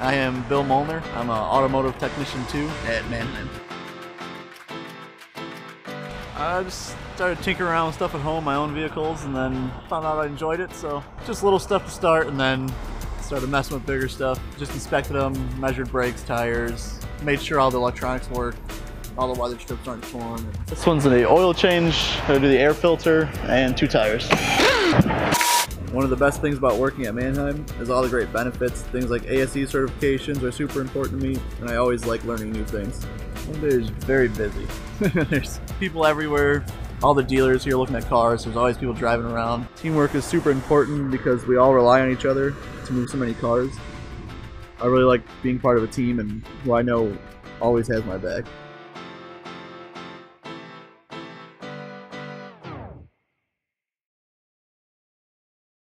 I am Bill Molnar. I'm an automotive technician too at Manheim. I just started tinkering around with stuff at home, my own vehicles, and then found out I enjoyed it. So just little stuff to start, and then started messing with bigger stuff. Just inspected them, measured brakes, tires, made sure all the electronics work, all the weather strips aren't torn. This one's the oil change, I do the air filter, and two tires. One of the best things about working at Manheim is all the great benefits. Things like ASE certifications are super important to me, and I always like learning new things. There's very busy. There's people everywhere. All the dealers here looking at cars. There's always people driving around. Teamwork is super important because we all rely on each other to move so many cars. I really like being part of a team and who I know always has my back.